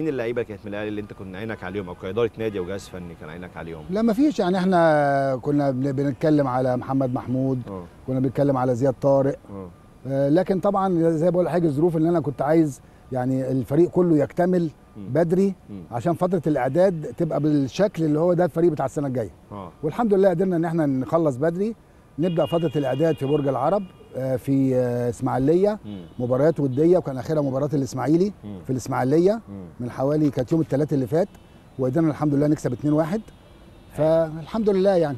مين اللعيبة اللي كانت من الأهلي اللي أنت كنت عينك عليهم أو كإدارة نادي أو جهاز فني كان عينك عليهم؟ لا ما فيش يعني إحنا كنا بن- بنتكلم على محمد محمود آه. كنا بنتكلم على زياد طارق. آه. آه، لكن طبعا زي ما بقول حاجة الظروف اللي أنا كنت عايز يعني الفريق كله يكتمل. بدري. عشان فترة الإعداد تبقى بالشكل اللي هو ده الفريق بتاع السنة الجاية. آه. والحمد لله قدرنا إن إحنا نخلص بدري. نبدأ فترة الإعداد في برج العرب آه، في آه، إسماعيلية. مباريات ودية وكان اخرها مباراه الإسماعيلي. في الإسماعيلية. من حوالي كانت يوم الثلاث اللي فات وقدرنا الحمد لله نكسب 2-1 فالحمد لله يعني